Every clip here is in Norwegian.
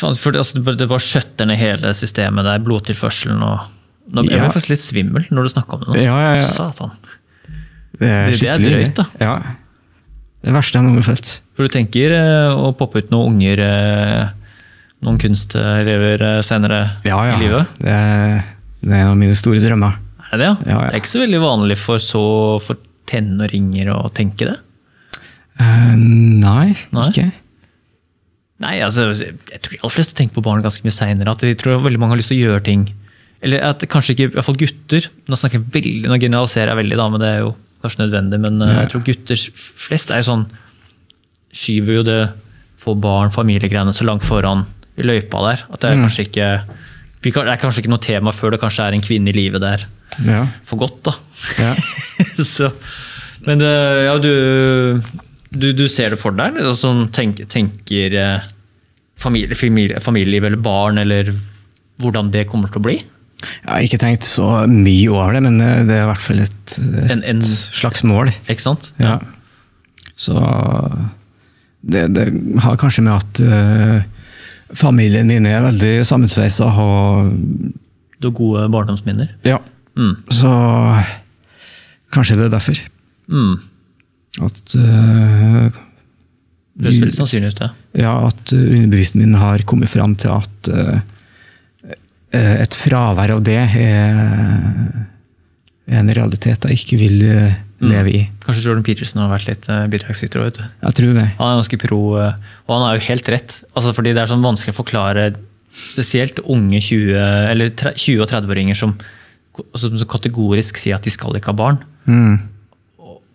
For det, altså, det bare- skjøtter ned hele systemet der, blodtilførselen og da, Jeg Ja. faktisk litt svimmel når du snakka om det nå. Ja, ja, ja. Satan. Det er, Det- det er drøyt, da. Ja. Det verste jeg noen gang har følt. For du tenker eh, å poppe ut noen unger, eh, noen kunstelever eh, senere Ja, ja. i livet? Det er, det er en av mine store drømmer. Er det det? ja? Ja, ja. Det er ikke så veldig vanlig for så for tenåringer å tenke det? Uh, nei, Nei? ikke. Nei, altså, jeg tror de aller fleste tenker på barn ganske mye seinere. At de tror veldig mange har lyst til å gjøre ting. Eller at kanskje ikke, i hvert fall gutter. Nå snakker jeg veldig, nå generaliserer jeg veldig, da, men det er jo kanskje nødvendig. Men eh, Ja. jeg tror gutter flest er jo sånn Skyver jo det få barn, familiegreiene så langt foran i løypa der. At det er kanskje ikke det er kanskje ikke noe tema før det kanskje er en kvinne i livet der Ja. for godt, da. Ja. så, men eh, ja, du, du, du ser det for deg? eller Sånn, tenk, tenker eh, familie, familie, familieliv eller barn, eller hvordan det kommer til å bli? Jeg har ikke tenkt så mye over det, men det det er i hvert fall et, et En- en- slags mål. Ikke sant? Ja. Så det, det har kanskje med at uh, familien min er veldig sammensveisa og Du har gode barndomsminner? Ja. Mm. Så kanskje det er derfor. Mm. At uh, Det høres veldig sannsynlig ut, det. Ja, at underbevisstheten min har kommet fram til at eh, eh, et fravær av det er, en realitet jeg ikke vil eh, leve i. Kanskje Jordan Peterson har vært litt uh, bidragsyter òg. Jeg tror det. Han er ganske pro, eh, og han er jo helt rett. Altså, fordi det er sånn vanskelig å forklare spesielt unge 20- eller 20- og 30-åringer som, som kategorisk sier at de skal ikke ha barn. Mm.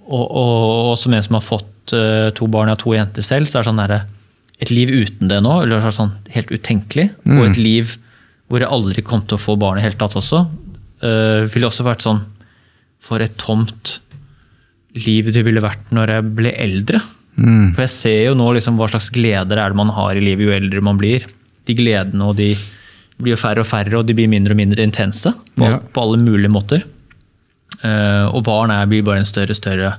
Og, og, og som en som har fått eh, to barn og to jenter selv, så er det sånn der, Et liv uten det nå, eller sånn helt utenkelig. Og et liv hvor jeg aldri kom til å få barn i hele tatt også, uh, ville også vært sånn For et tomt liv det ville vært når jeg ble eldre. For jeg ser jo nå liksom hva slags gleder er det man har i livet jo eldre man blir. De gledene og de blir jo færre og færre, og de blir mindre og mindre intense på, Ja. på alle mulige måter. Eh, og barn er, blir bare en større og større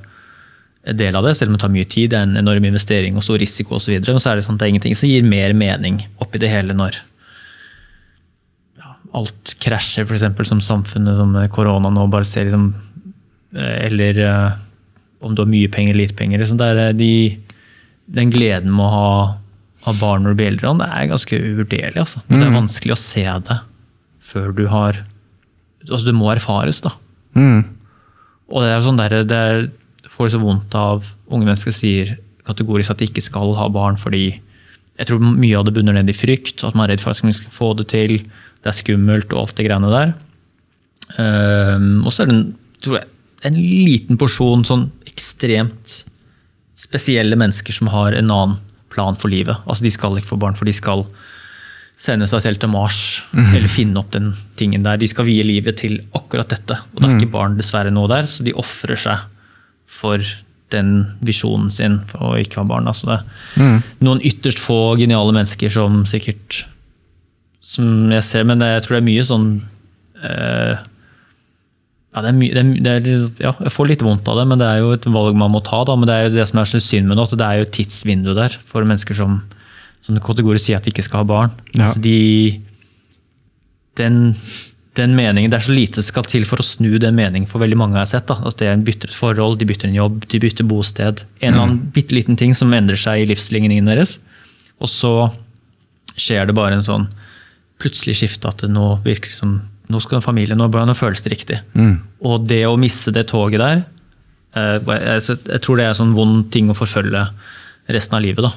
del av det, selv om det tar mye tid. Det er en enorm investering og stor risiko osv. Men så er det sånn at det er ingenting som gir mer mening oppi det hele når ja, alt krasjer, f.eks. som samfunnet, som korona nå bare ser liksom eh, Eller eh, om du har mye penger eller lite penger. Liksom, det er de, den gleden med å ha, ha barn når du blir eldre, det er ganske uvurderlig. Altså. Og Det er vanskelig å se det før du har altså Det må erfares, da. Mm. Og det er sånn der, det er, får så vondt av unge mennesker sier kategorisk at de ikke skal ha barn fordi jeg tror mye av det bunner ned i frykt, at man er redd for at man skal få det til, det er skummelt og alt det greiene der. Um, og så er det en, tror jeg, en liten porsjon sånn ekstremt spesielle mennesker som har en annen plan for livet. Altså De skal ikke få barn, for de skal sende seg selv til Mars, eller finne opp den tingen der. De skal vie livet til akkurat dette. Og det er ikke barn dessverre noe der, så de ofrer seg for den visjonen sin for å ikke ha barn. Altså det mm. noen ytterst få geniale mennesker som sikkert Som jeg ser, men jeg tror det er mye sånn eh, ja, det er mye, det er, det er, ja, jeg får litt vondt av det, men det er jo et valg man må ta. Da. Men det er jo det som er så synd med det, at det er jo et tidsvindu der for mennesker som, som kategorisk sier at de ikke skal ha barn. Ja. Altså de, den, den meningen, Det er så lite som skal til for å snu den meningen for veldig mange. har jeg sett. Da. At det bytter et forhold, de bytter en jobb, de bytter bosted. En eller annen bitte liten ting som endrer seg i livsligningen deres. Og så skjer det bare en sånn plutselig skifte at det nå virker som nå skal familien, nå, nå føles det riktig. Og det å misse det toget der, eh, jeg, tror det er en sånn vond ting å forfølge resten av livet. da.